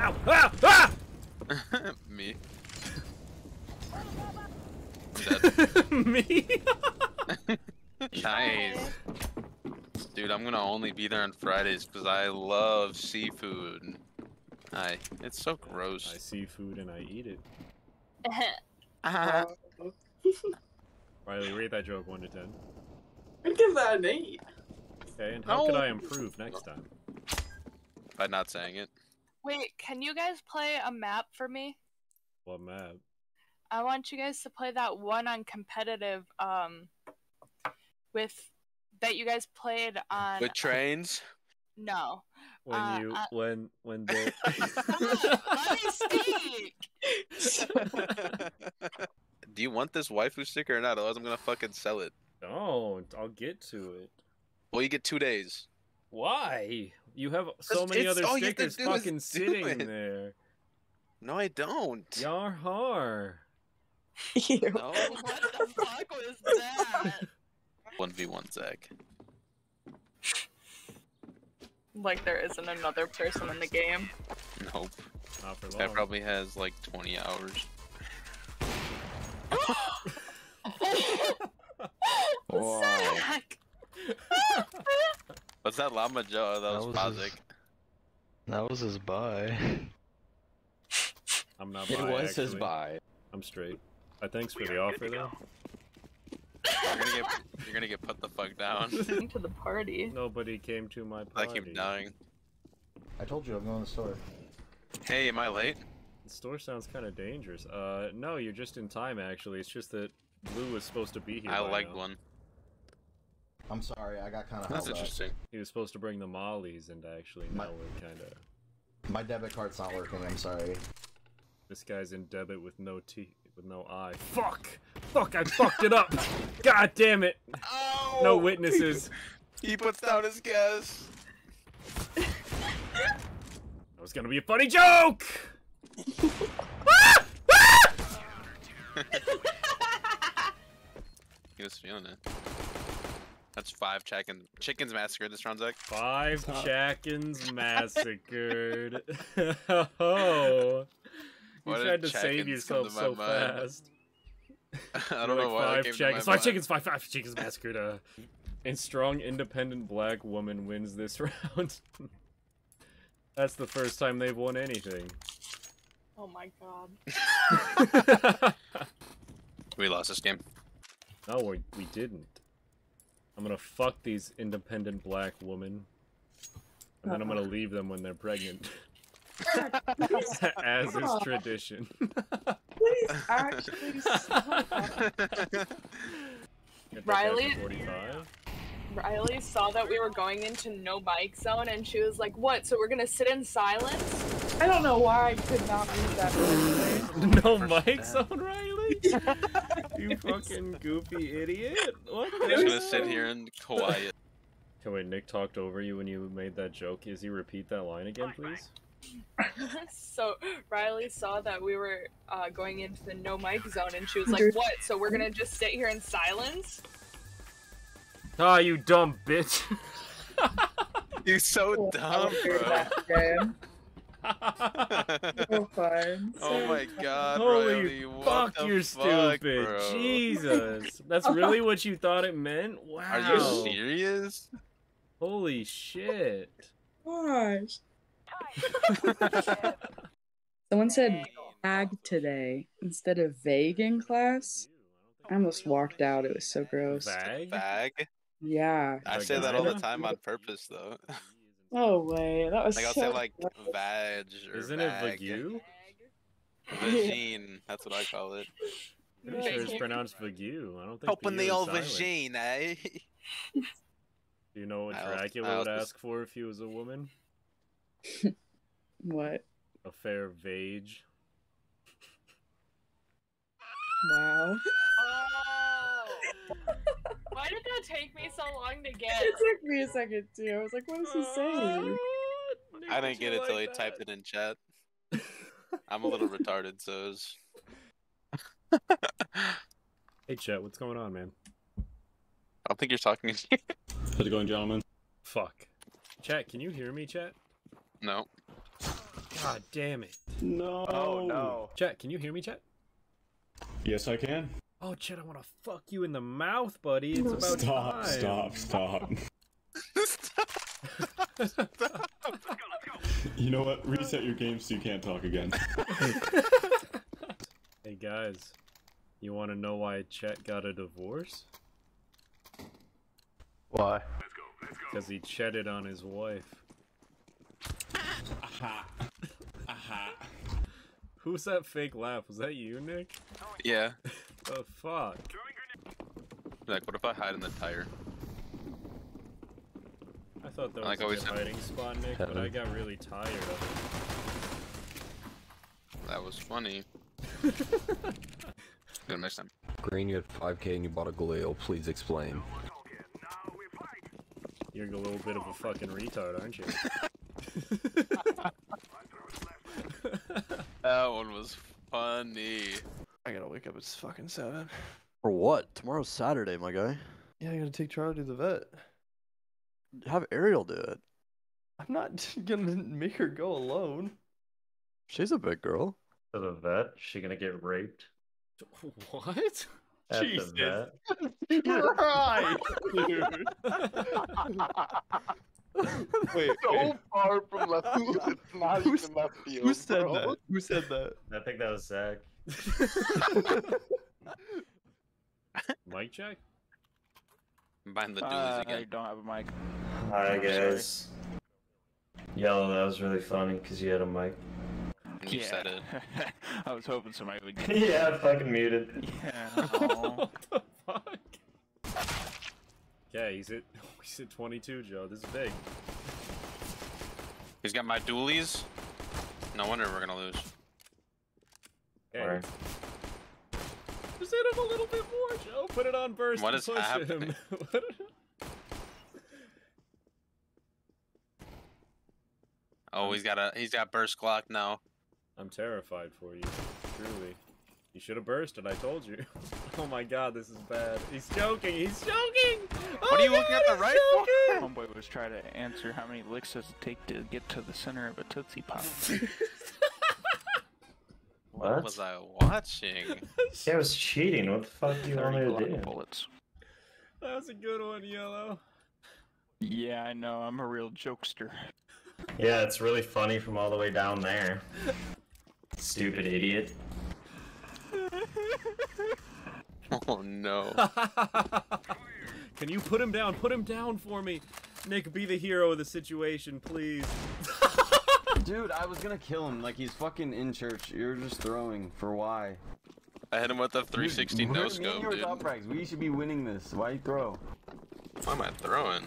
Ow! Ah! Ah! Me. Me? nice. Dude, I'm gonna only be there on Fridays because I love seafood. I. It's so gross. I gross. see food and I eat it. Ah. Riley, rate that joke 1 to 10. I'd give that an eight. Okay, and how could I improve next time? By not saying it. Wait, can you guys play a map for me? What map? I want you guys to play that one on competitive, um, with that you guys played on. With trains. No. When Uh, you, uh- when, when the... Let me speak. Do you want this waifu sticker or not? Otherwise, I'm gonna fucking sell it. Don't, I'll get to it. Well, you get two days. Why? You have so many other all you have to stickers fucking sitting it. there. No, I don't. Yar har. Ew. No. Oh, what the fuck was that? One v one, Zach. Like there isn't another person in the game. Nope. Not for This guy long. probably has like 20 hours. Wow. Zach! What's that Llama Joe? That That was was his- Pazik. That was his buy. I'm not It bi, was his actually. buy. I'm straight. Uh, thanks for the offer, though. You're gonna get you're gonna get put the fuck down. to the party. Nobody came to my I party. keep dying. I told you I'm going to the store. Hey, am I late? The store sounds kind of dangerous. Uh, no, you're just in time, actually. It's just that Blue was supposed to be here. I by like now. one. I'm sorry, I got kind of That's held up. interesting. He was supposed to bring the mollies, and actually My- now we're kind of... My debit card's not working. I'm sorry. This guy's in debit with no T, with no I. Fuck! Fuck! I fucked it up! God damn it! Oh! No witnesses. He puts down his gas. That was gonna be a funny joke! He was feeling it. That's five chicken chickens massacred this round, Zach. Five Chackens massacred. oh, you Why tried to save yourself to so mind? fast. I You're don't know like, why five came chickens, to my five chickens, five five chickens massacred. Uh, and strong, independent black woman wins this round. That's the first time they've won anything. Oh my god. We lost this game. no, we, we didn't. I'm gonna fuck these independent black women. And then I'm gonna leave them when they're pregnant. As is tradition. Please actually stop. Get that back to Riley? Riley saw that we were going into no bike zone and she was like, What? So we're gonna sit in silence? I don't know why I could not read that. No First zone, down. on Riley? you fucking goofy idiot. What I'm the just gonna sit here and quiet. Okay, wait, Nick talked over you when you made that joke. Is he repeat that line again, please? so Riley saw that we were uh, going into the no mic zone and she was like, What? So we're gonna just sit here in silence? Ah, you dumb bitch. You're so dumb, I'll bro. That again. So fun. Oh my god, Holy Riley, what fuck, the you're fuck, stupid. bro? Jesus. That's really what you thought it meant? Wow. Are you serious? Holy shit. Gosh. Someone said bag today instead of vague in class. I almost walked out. It was so gross. Bag? Bag? Yeah. I say that all the time on purpose, though. Oh way, that was Like I'll so say like gross. vag or Isn't it vag. Vague? Vagine, that's what I call it. Pretty sure it's pronounced Vague. I don't think Open the the old silent. vagine, eh? Do you know what I also- Dracula I would also- ask for if he was a woman? What? A fair vage. Wow. Oh. Why did that take me so long to get? It took me a second too. I was like, what is he saying? I didn't get it till he typed it in chat. I'm a little retarded, so it's... Hey, Chet, what's going on, man? I don't think you're talking. How's it going, gentlemen? Fuck. Chat, can you hear me, Chat? no. God damn it. No. Oh no. Chet, can you hear me, Chet? Yes, I can. Oh, Chet, I want to fuck you in the mouth, buddy. It's about time. Stop, time. stop, stop. You know what? Reset your game so you can't talk again. Hey guys, you want to know why Chet got a divorce? Why? Because he chetted on his wife. Aha. Aha. Who's that fake laugh? Was that you, Nick? Yeah. The fuck? Like, what if I hide in the tire? I thought that was Like a always good have- hiding spot, Nick, but I got really tired of it. That was funny. Good next time. Green, you had 5k and you bought a Galil. Please explain. You're a little bit of a fucking retard, aren't you? That one was funny. I wake up at fucking seven. For what? Tomorrow's Saturday, my guy. Yeah, I gotta take Charlie to the vet. Have Ariel do it. I'm not gonna make her go alone. She's a big girl. To the vet? She gonna get raped? what? At Jesus. the vet? right, Wait, so wait. far from left field. It's not Who's- even left field. Who said bro. that? Who said that? I think that was Zach. Mic check? I'm behind the Uh, dualies I again. don't have a mic. Hi guys. Yellow, that was really funny because you had a mic. And you said it. I was hoping somebody would. yeah, fucking muted. Yeah. aw. what the fuck? Yeah, he's at he's at 22, Joe. This is big. He's got my dualies. No wonder we're gonna lose. Okay. Alright. Just hit him a little bit more, Joe. Put it on burst What and is push happening? him. Oh, he's got a he's got burst Glock now. I'm terrified for you, truly. You should have bursted, I told you. oh my god, this is bad. He's joking, he's joking! What are you oh looking at the right for? Homeboy was trying to answer how many licks does it take to get to the center of a Tootsie Pop. What What? was I watching? Yeah, I was cheating. What the fuck do you want me to Glock do? bullets. That was a good one, Yellow. Yeah, I know. I'm a real jokester. Yeah, it's really funny from all the way down there. Stupid idiot. Oh no. Can you put him down? Put him down for me. Nick, be the hero of the situation, please. Dude, I was gonna kill him. Like he's fucking in church. You're just throwing for why? I hit him with a 360 Dude, no we're- me scope, dude. top. We should be winning this. Why you throw? Why am I throwing?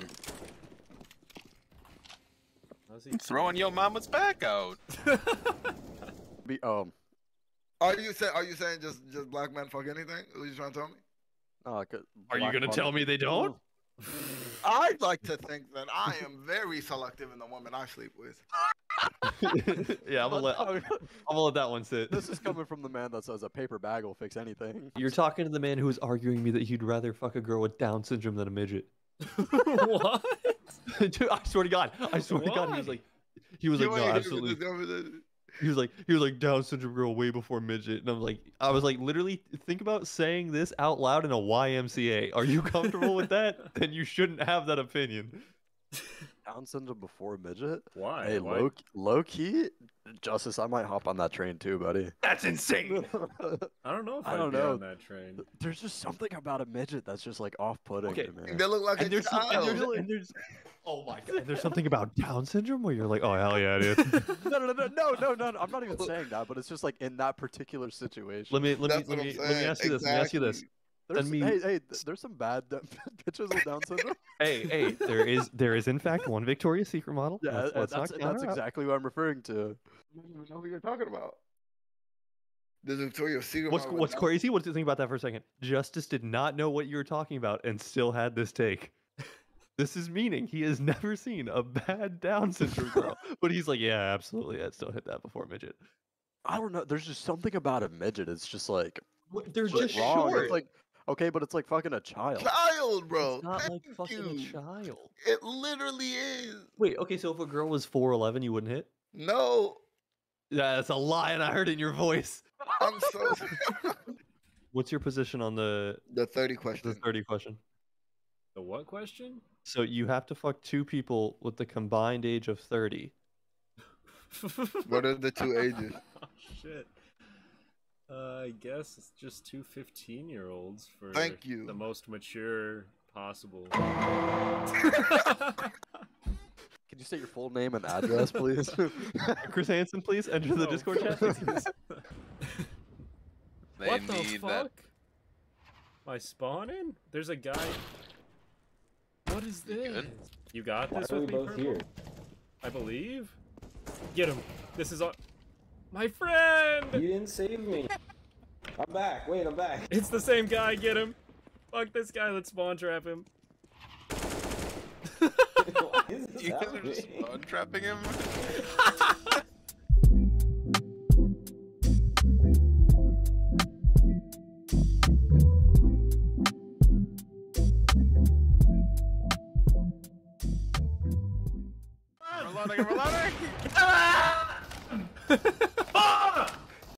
He? I'm throwing your mama's back out. Be um. Are you saying? Are you saying just just black men fuck anything? Are you trying to tell me? Uh, Are you gonna tell me they don't? I'd like to think that I am very selective in the women I sleep with. yeah, I'm gonna let I'm gonna let that one sit. This is coming from the man that says a paper bag will fix anything. You're talking to the man who is was arguing me that he'd rather fuck a girl with Down syndrome than a midget. what? Dude, I swear to God, I swear to God, he was like, he was You like, no, ain't here absolutely. This conversation. He was like, he was like Down syndrome girl way before midget, and I'm like, I was like, literally, think about saying this out loud in a YMCA. Are you comfortable with that? Then you shouldn't have that opinion. Down syndrome before midget. Why? Hey, Why? low low key, Justice, I might hop on that train too, buddy. That's insane. I don't know if I I'd don't be know. on that train. There's just something about a midget that's just like off-putting Okay. to me. They look like And a there's, some- and child. there's, and there's, oh my God, and there's something about Down syndrome where you're like, oh hell yeah, dude. no, no, no, no, no, no, no, no. I'm not even saying that, but it's just like in that particular situation. Let me let me let me let me ask you this. Let me ask you this. There's, Send me- hey, hey, there's some bad d- bitches with Down syndrome. Hey, hey, there is there is in fact one Victoria's Secret model. Yeah, Let's- uh, let's that's, that's exactly what I'm referring to. I don't even know who you're talking about. The Victoria's Secret. What's model what's crazy? What do you think about that for a second? Justice did not know what you were talking about and still had this take. This is meaning he has never seen a bad Down syndrome girl, but he's like, yeah, absolutely, I'd still hit that before midget. I don't know. There's just something about a midget. It's just like They're just wrong. short. It's like okay, but it's like fucking a child. Child, bro. It's not like Thank fucking you. a child. It literally is. Wait, okay, so if a girl was four eleven, you wouldn't hit? No. Yeah, that's a lie, and I heard in your voice. I'm so What's your position on the the thirty question? the thirty question? The what question? So you have to fuck two people with the combined age of thirty. What are the two ages? oh, shit. Uh, I guess it's just two 15 year olds for Thank you. the most mature possible. Can you state your full name and address, please? Chris Hansen, please enter the Oh, Discord chat. They what the need fuck? that. I spawning? There's a guy. What is this? good? You got Why this are with we me, both Purple? here? I believe. Get him. This is all. My friend. You didn't save me. I'm back. Wait, I'm back. It's the same guy. Get him. Fuck this guy. Let's spawn trap him. Why is this You guys are just happening? spawn trapping him?